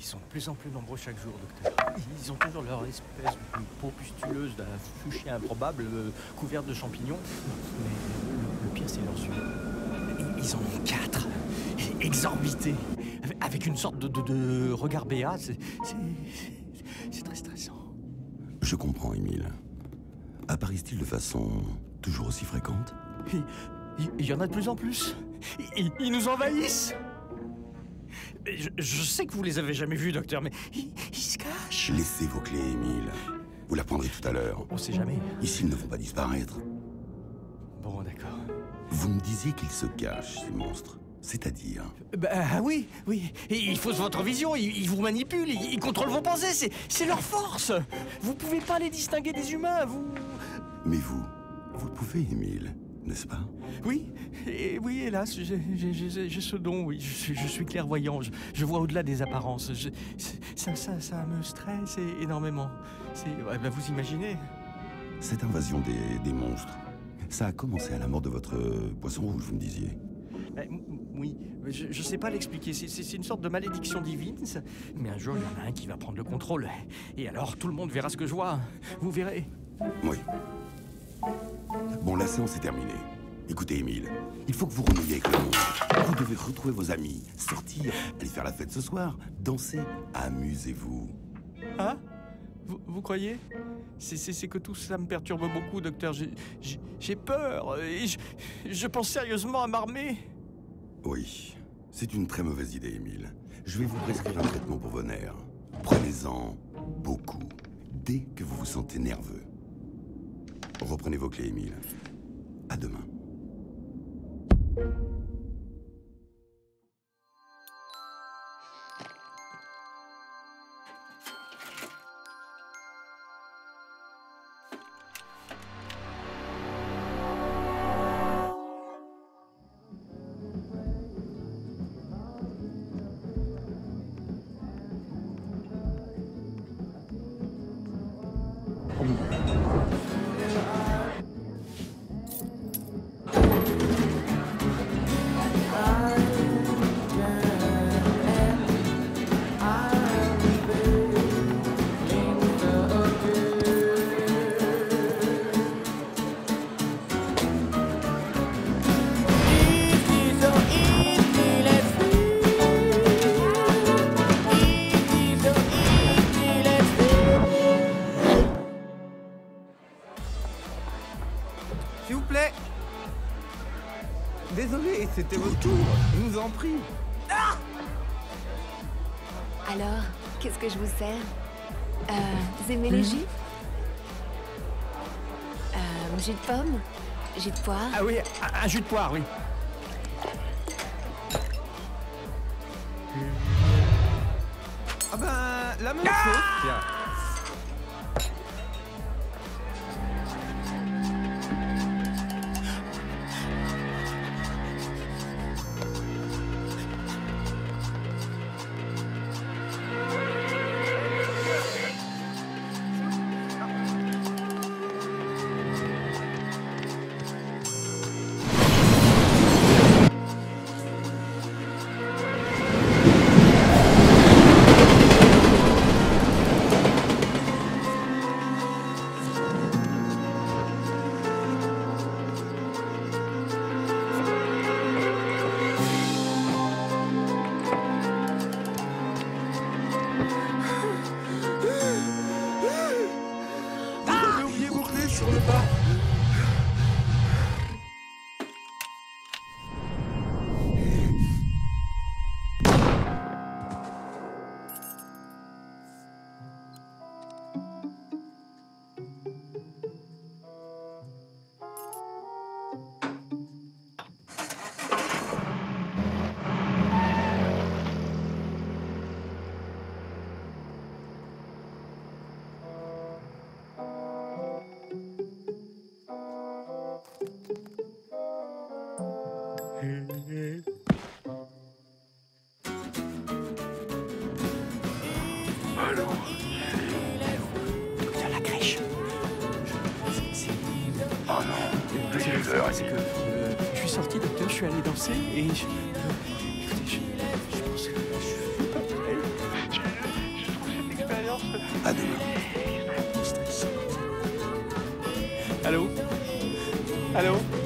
Ils sont de plus en plus nombreux chaque jour, docteur. Ils ont toujours leur espèce de peau pustuleuse d'un fuchsia improbable euh, couverte de champignons. Mais le, le pire, c'est leur suite. Ils- en ont quatre. Exorbités. Avec- une sorte de, de- de regard béat. C'est très stressant. Je comprends, Émile. Apparaissent-ils de façon toujours aussi fréquente? Il, il- il y en a de plus en plus. Ils, ils nous envahissent. Je, je sais que vous les avez jamais vus, docteur, mais ils, ils se cachent. Laissez vos clés, Émile. Vous la prendrez tout à l'heure. On sait jamais. Ici, ils ne vont pas disparaître. Bon, d'accord. Vous me disiez qu'ils se cachent, ces monstres. C'est-à-dire Bah oui, oui. Et Ils faussent votre vision, ils, ils vous manipulent, ils, ils contrôlent vos pensées, c'est, leur force. Vous pouvez pas les distinguer des humains, vous. Mais vous, vous pouvez, Émile, n'est-ce pas? Oui, et oui, hélas, j'ai, ce don, oui. Je suis, je suis clairvoyant, je, je vois au-delà des apparences. Je- ça, ça, ça me stresse énormément. Bah, vous imaginez Cette invasion des, des monstres, ça a commencé à la mort de votre euh, poisson rouge, vous me disiez. M- Oui, je, je sais pas l'expliquer. C'est, une sorte de malédiction divine. ça. Mais un jour, il y en a un qui va prendre le contrôle. Et alors, tout le monde verra ce que je vois. Vous verrez. Oui. Bon, la séance est terminée. Écoutez, Émile, il faut que vous renouiez avec le monde. Vous devez retrouver vos amis, sortir, aller faire la fête ce soir, danser, amusez-vous. Hein? Vous, vous croyez? C'est, que tout ça me perturbe beaucoup, docteur. J'ai peur. Et je, je pense sérieusement à m'armer. Oui, c'est une très mauvaise idée, Émile. Je vais vous prescrire un traitement pour vos nerfs. Prenez-en beaucoup, dès que vous vous sentez nerveux. Reprenez vos clés, Émile. À demain. C'était votre tour. Je vous en prie. Alors, qu'est-ce que je vous sers euh, Vous aimez les jus euh, Jus de pomme Jus de poire Ah oui, un, un jus de poire, oui. Ah ben, la même chose, tiens. 出发。C'est- je suis sorti, docteur, je suis allé danser et je. écoutez, je, je que je suis pas. Allô? Allô?